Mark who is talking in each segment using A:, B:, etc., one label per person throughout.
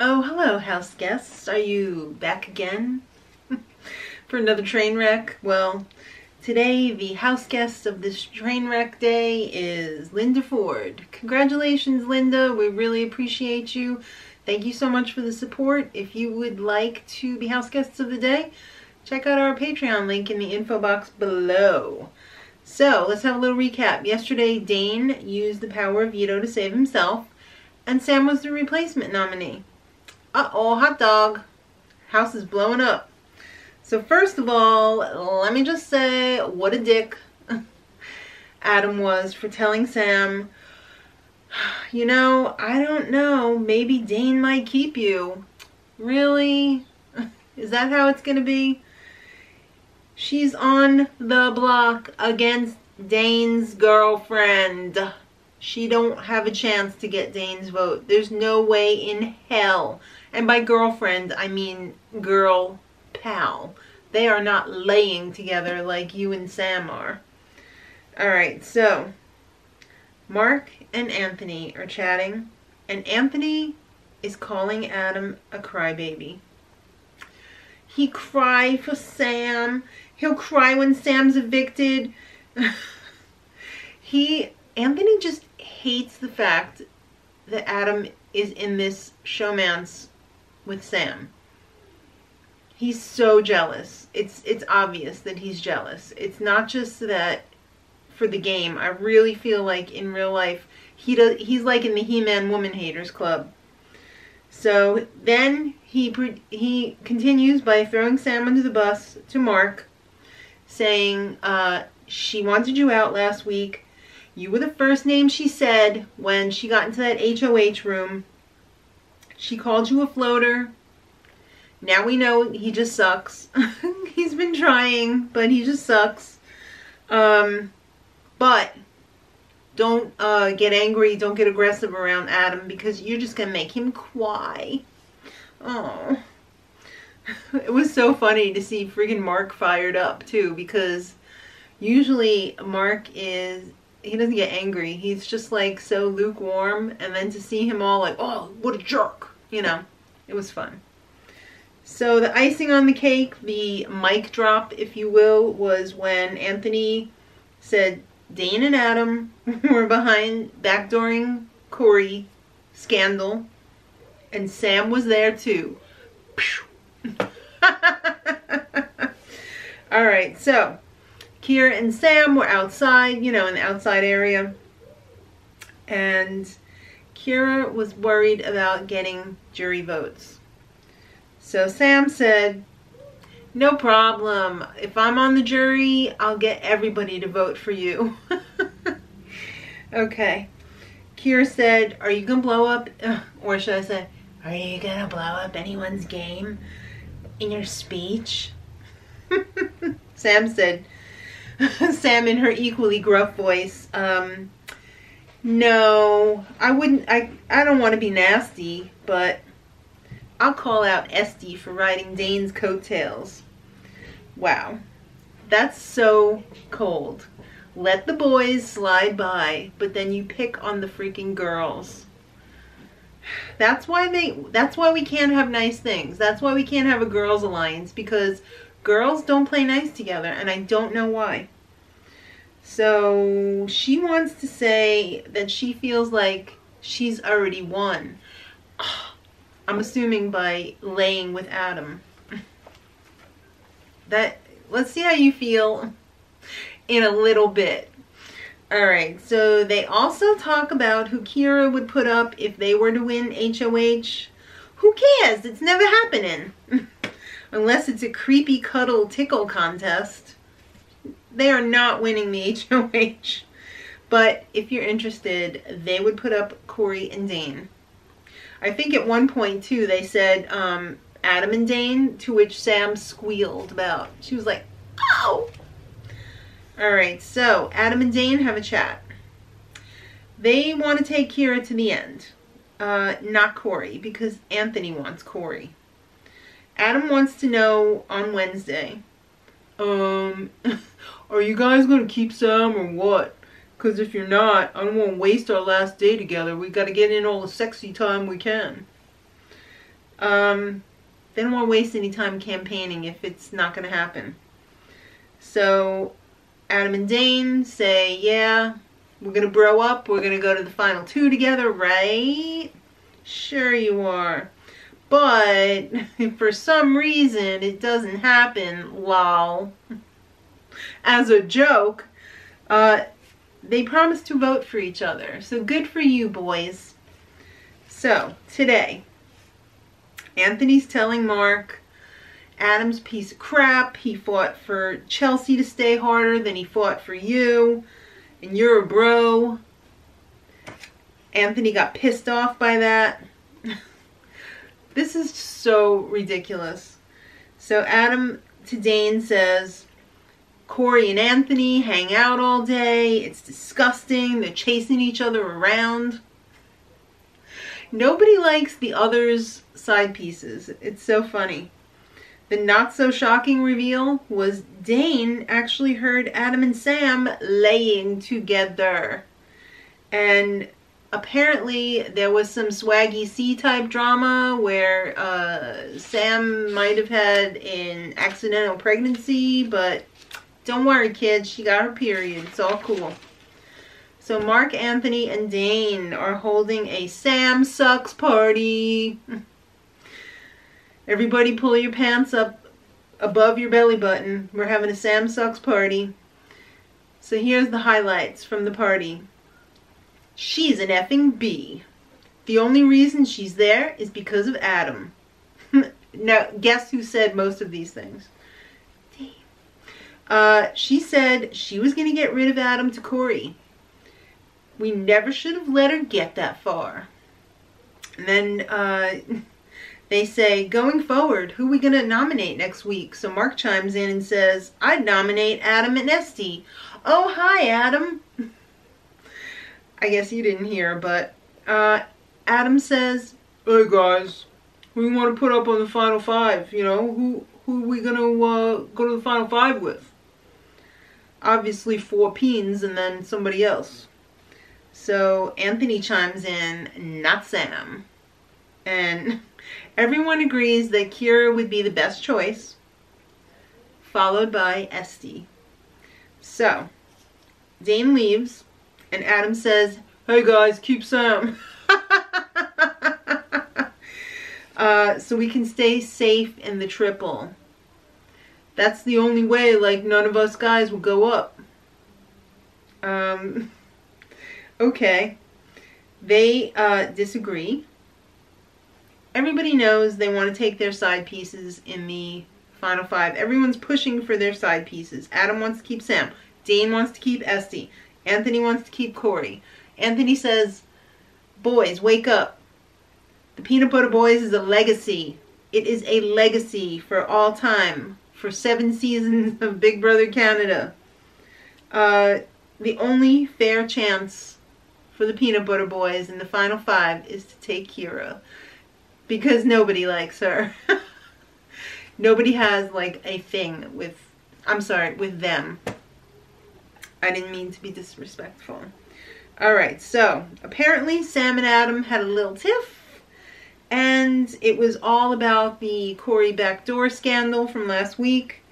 A: Oh, hello, house guests. Are you back again for another train wreck? Well, today the house guest of this train wreck day is Linda Ford. Congratulations, Linda. We really appreciate you. Thank you so much for the support. If you would like to be house guests of the day, check out our Patreon link in the info box below. So, let's have a little recap. Yesterday, Dane used the power of veto to save himself, and Sam was the replacement nominee. Uh-oh, hot dog. House is blowing up. So first of all, let me just say what a dick Adam was for telling Sam, you know, I don't know, maybe Dane might keep you. Really? Is that how it's going to be? She's on the block against Dane's girlfriend. She don't have a chance to get Dane's vote. There's no way in hell and by girlfriend, I mean girl pal. They are not laying together like you and Sam are. Alright, so Mark and Anthony are chatting, and Anthony is calling Adam a crybaby. He cry for Sam. He'll cry when Sam's evicted. he Anthony just hates the fact that Adam is in this showmance with Sam. He's so jealous. It's it's obvious that he's jealous. It's not just that for the game. I really feel like in real life he does he's like in the He-Man Woman Haters Club. So then he he continues by throwing Sam under the bus to Mark, saying, uh, "She wanted you out last week. You were the first name she said when she got into that HOH room. She called you a floater. Now we know he just sucks. He's been trying, but he just sucks. Um, but don't uh, get angry. Don't get aggressive around Adam because you're just going to make him cry. Oh. It was so funny to see freaking Mark fired up too because usually Mark is he doesn't get angry. He's just like so lukewarm and then to see him all like, "Oh, what a jerk." you know, it was fun. So the icing on the cake, the mic drop, if you will, was when Anthony said Dane and Adam were behind backdooring Corey scandal, and Sam was there too. All right, so Kira and Sam were outside, you know, in the outside area, and Kira was worried about getting jury votes. So Sam said, no problem. If I'm on the jury, I'll get everybody to vote for you. okay. Kira said, are you going to blow up, or should I say, are you going to blow up anyone's game in your speech? Sam said, Sam in her equally gruff voice, um, no, I wouldn't. I, I don't want to be nasty, but I'll call out Esty for riding Dane's coattails. Wow. That's so cold. Let the boys slide by, but then you pick on the freaking girls. That's why they that's why we can't have nice things. That's why we can't have a girls alliance because girls don't play nice together and I don't know why. So she wants to say that she feels like she's already won. I'm assuming by laying with Adam. That let's see how you feel in a little bit. All right, so they also talk about who Kira would put up if they were to win HOH. Who cares? It's never happening. Unless it's a creepy cuddle tickle contest they are not winning the HOH. But if you're interested, they would put up Corey and Dane. I think at one point, too, they said um, Adam and Dane, to which Sam squealed about. She was like, oh! Alright, so Adam and Dane have a chat. They want to take Kira to the end. Uh, not Corey, because Anthony wants Cory. Adam wants to know on Wednesday um, are you guys going to keep some or what? Because if you're not, I don't want to waste our last day together. We got to get in all the sexy time we can. Um, they don't want to waste any time campaigning if it's not going to happen. So Adam and Dane say, yeah, we're going to bro up. We're going to go to the final two together, right? Sure you are. But for some reason, it doesn't happen, lol. As a joke, uh, they promise to vote for each other. So good for you, boys. So, today, Anthony's telling Mark Adam's piece of crap. He fought for Chelsea to stay harder than he fought for you. And you're a bro. Anthony got pissed off by that. this is so ridiculous. So Adam to Dane says, Corey and Anthony hang out all day. It's disgusting. They're chasing each other around. Nobody likes the other's side pieces. It's so funny. The not so shocking reveal was Dane actually heard Adam and Sam laying together. And apparently there was some swaggy C type drama where uh, Sam might have had an accidental pregnancy, but don't worry kids, she got her period. It's all cool. So Mark Anthony and Dane are holding a Sam Sucks party. Everybody pull your pants up above your belly button. We're having a Sam Sucks party. So here's the highlights from the party. She's an effing B. The only reason she's there is because of Adam. now, guess who said most of these things? Uh, she said she was going to get rid of Adam to Corey. We never should have let her get that far. And then uh, they say, going forward, who are we going to nominate next week? So Mark chimes in and says, I'd nominate Adam and Esty. Oh, hi, Adam. I guess you didn't hear, but uh, Adam says, Hey, guys, we want to put up on the final five? You know, who, who are we to uh, go to the final five with? Obviously four peens and then somebody else. So Anthony chimes in, not Sam. And everyone agrees that Kira would be the best choice, followed by Esty. So, Dane leaves, and Adam says, Hey guys, keep Sam. uh, so we can stay safe in the triple. That's the only way, like, none of us guys will go up. Um okay, they uh, disagree. Everybody knows they want to take their side pieces in the final five. Everyone's pushing for their side pieces. Adam wants to keep Sam. Dane wants to keep Esty. Anthony wants to keep Corey. Anthony says, boys, wake up. The Peanut Butter Boys is a legacy. It is a legacy for all time. For seven seasons of Big Brother Canada. Uh, the only fair chance for the Peanut Butter Boys in the final five is to take Kira. Because nobody likes her. nobody has like a thing with, I'm sorry, with them. I didn't mean to be disrespectful. Alright, so apparently Sam and Adam had a little tiff. And it was all about the Corey backdoor scandal from last week.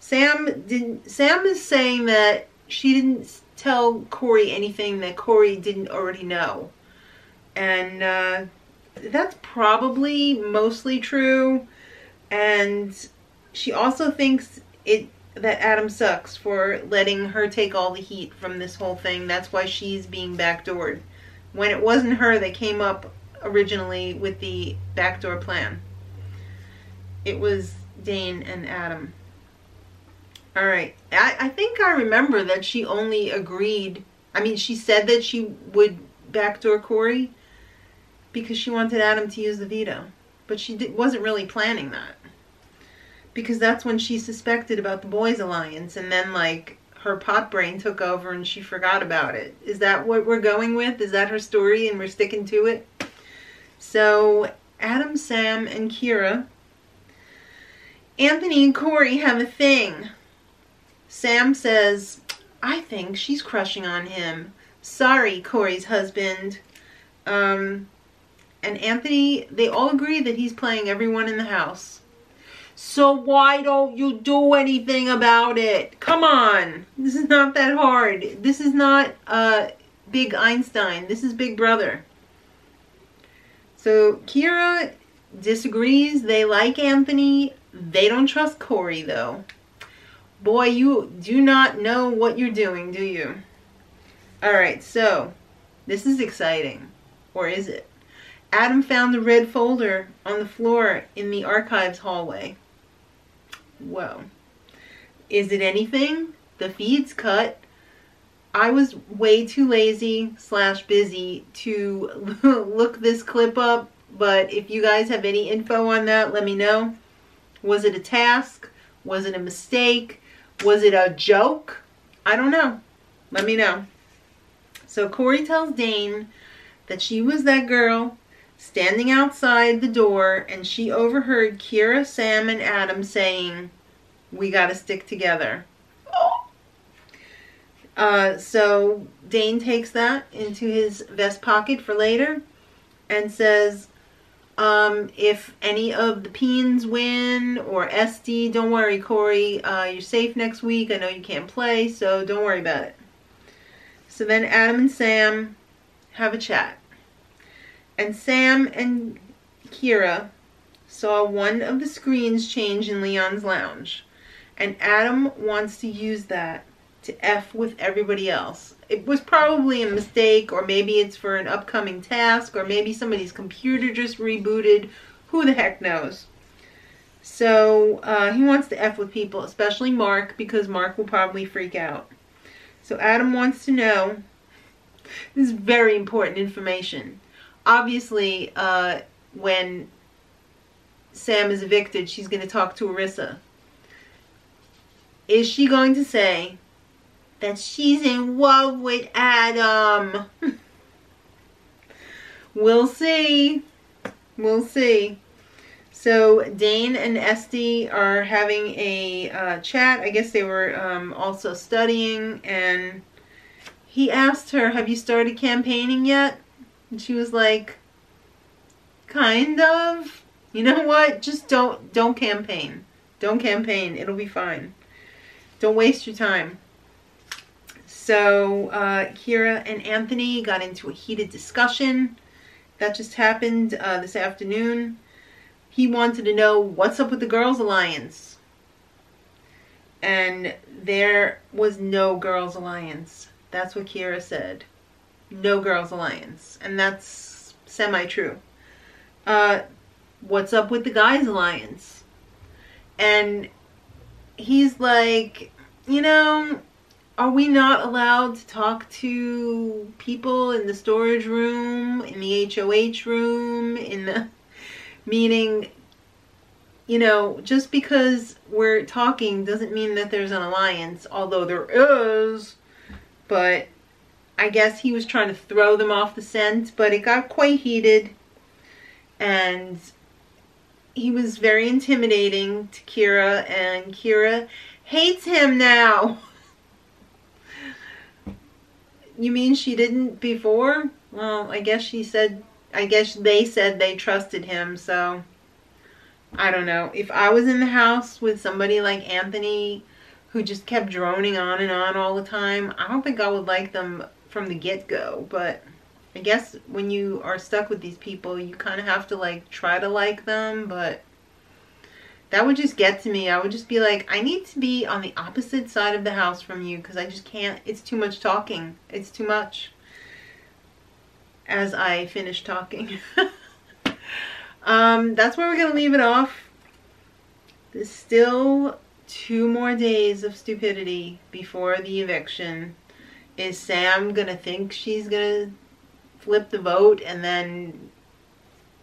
A: Sam did Sam is saying that she didn't tell Corey anything that Corey didn't already know. And uh, that's probably mostly true. And she also thinks it that Adam sucks for letting her take all the heat from this whole thing. That's why she's being backdoored. When it wasn't her that came up originally with the backdoor plan. It was Dane and Adam. All right. I, I think I remember that she only agreed. I mean, she said that she would backdoor Corey because she wanted Adam to use the veto. But she wasn't really planning that. Because that's when she suspected about the boys' alliance. And then, like, her pot brain took over and she forgot about it. Is that what we're going with? Is that her story and we're sticking to it? So, Adam, Sam, and Kira. Anthony and Corey have a thing. Sam says, I think she's crushing on him. Sorry, Corey's husband. Um, and Anthony, they all agree that he's playing everyone in the house. So why don't you do anything about it? Come on. This is not that hard. This is not uh, Big Einstein. This is Big Brother. So Kira disagrees. They like Anthony. They don't trust Corey, though. Boy, you do not know what you're doing, do you? Alright, so this is exciting. Or is it? Adam found the red folder on the floor in the archives hallway. Whoa. Is it anything? The feed's cut. I was way too lazy slash busy to look this clip up, but if you guys have any info on that, let me know. Was it a task? Was it a mistake? Was it a joke? I don't know. Let me know. So Corey tells Dane that she was that girl standing outside the door and she overheard Kira, Sam, and Adam saying, we got to stick together. Uh, so Dane takes that into his vest pocket for later and says, um, if any of the Peens win or Esty, don't worry, Corey. Uh, you're safe next week. I know you can't play, so don't worry about it. So then Adam and Sam have a chat. And Sam and Kira saw one of the screens change in Leon's lounge. And Adam wants to use that to F with everybody else. It was probably a mistake, or maybe it's for an upcoming task, or maybe somebody's computer just rebooted. Who the heck knows? So uh, he wants to F with people, especially Mark, because Mark will probably freak out. So Adam wants to know, this is very important information. Obviously, uh, when Sam is evicted, she's going to talk to Arisa. Is she going to say, that she's in love with Adam. we'll see. We'll see. So Dane and Esty are having a uh, chat. I guess they were um, also studying, and he asked her, "Have you started campaigning yet?" And she was like, "Kind of." You know what? Just don't don't campaign. Don't campaign. It'll be fine. Don't waste your time. So uh, Kira and Anthony got into a heated discussion. That just happened uh, this afternoon. He wanted to know what's up with the Girls Alliance. And there was no Girls Alliance. That's what Kira said. No Girls Alliance. And that's semi-true. Uh, what's up with the Guys Alliance? And he's like, you know, are we not allowed to talk to people in the storage room, in the HOH room, in the meaning, you know, just because we're talking doesn't mean that there's an alliance, although there is, but I guess he was trying to throw them off the scent, but it got quite heated, and he was very intimidating to Kira, and Kira hates him now. You mean she didn't before? Well, I guess she said, I guess they said they trusted him, so I don't know. If I was in the house with somebody like Anthony who just kept droning on and on all the time, I don't think I would like them from the get-go, but I guess when you are stuck with these people, you kind of have to like try to like them, but that would just get to me. I would just be like, I need to be on the opposite side of the house from you because I just can't. It's too much talking. It's too much. As I finish talking. um, that's where we're to leave it off. There's still two more days of stupidity before the eviction. Is Sam to think she's to flip the vote and then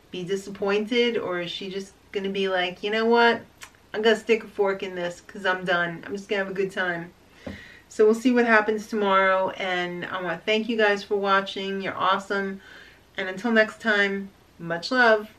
A: be disappointed? Or is she just to be like, you know what? I'm to stick a fork in this because I'm done. I'm just to have a good time. So we'll see what happens tomorrow. And I want to thank you guys for watching. You're awesome. And until next time, much love.